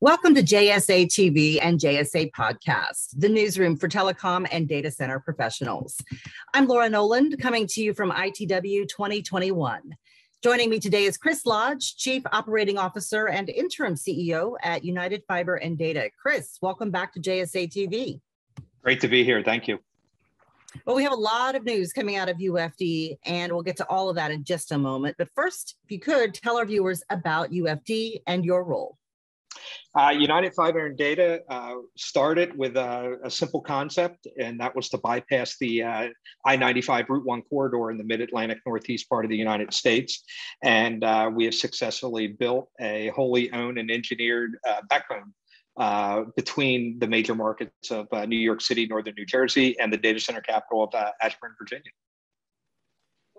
Welcome to JSA TV and JSA Podcast, the newsroom for telecom and data center professionals. I'm Laura Noland, coming to you from ITW 2021. Joining me today is Chris Lodge, Chief Operating Officer and Interim CEO at United Fiber and Data. Chris, welcome back to JSA TV. Great to be here. Thank you. Well, we have a lot of news coming out of UFD, and we'll get to all of that in just a moment. But first, if you could tell our viewers about UFD and your role. Uh, United Fiber and Data uh, started with a, a, simple concept, and that was to bypass the uh, I 95 Route 1 corridor in the mid Atlantic Northeast part of the United States. And uh, we have successfully built a wholly owned and engineered uh, backbone. Uh, between the major markets of New York City, Northern New Jersey, and the data center capital of Ashburn, Virginia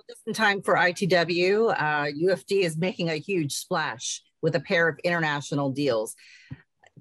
just in time for ITW, uh, UFD is making a huge splash with a pair of international deals.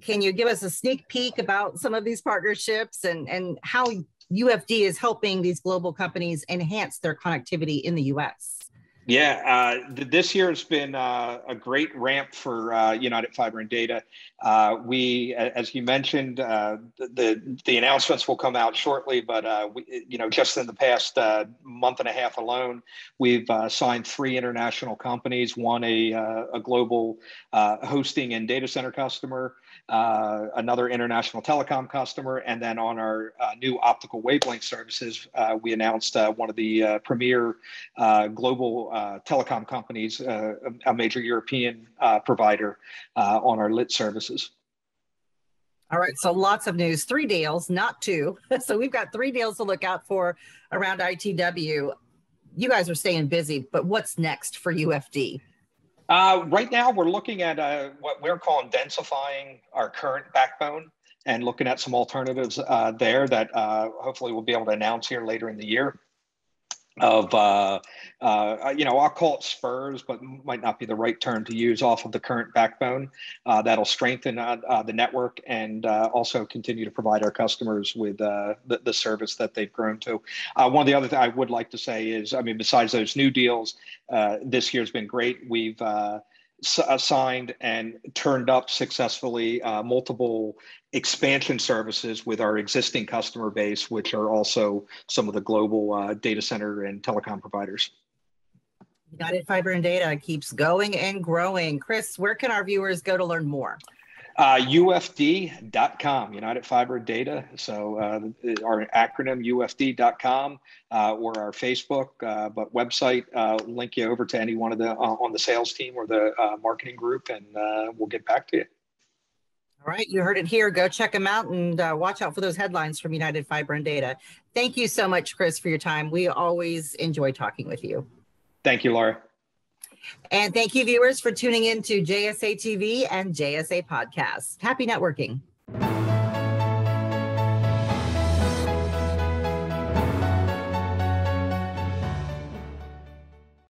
Can you give us a sneak peek about some of these partnerships and, and how UFD is helping these global companies enhance their connectivity in the US? Yeah, uh, this year has been uh, a great ramp for uh, United Fiber and Data. Uh, we, as you mentioned, uh, the the announcements will come out shortly, but uh, we, you know, just in the past month and a half alone, we've signed three international companies. One a a global hosting and data center customer uh, another international telecom customer, and then on our uh, new optical wavelength services, uh, we announced one of the premier uh, telecom companies, a major European provider, on our lit services. All right, so lots of news. Three deals, not two. so we've got three deals to look out for around ITW. You guys are staying busy, but what's next for UFD? Uh, right now, we're looking at uh, what we're calling densifying our current backbone and looking at some alternatives uh, there that uh, hopefully we'll be able to announce here later in the year of uh, uh, you know I'll call it spurs, but might not be the right term to use off of the current backbone. Uh, that'll strengthen uh, uh, the network and uh, also continue to provide our customers with the, the, service that they've grown to. one of the other things I would like to say is, I mean, besides those new deals, this year's been great. We've signed and turned up successfully multiple expansion services with our existing customer base, which are also some of the global uh, data center and telecom providers. United Fiber and Data keeps going and growing. Chris, where can our viewers go to learn more? Uh, UFD.com, United Fiber Data. So uh, our acronym UFD.com uh, or our Facebook, uh, but website, uh, link you over to any one of the uh, on the sales team or the marketing group, and we'll get back to you. All right, you heard it here. Go check them out and uh, watch out for those headlines from United Fiber and Data. Thank you so much, Chris, for your time. We always enjoy talking with you. Thank you, Laura. And thank you, viewers, for tuning in to JSA TV and JSA Podcast. Happy networking.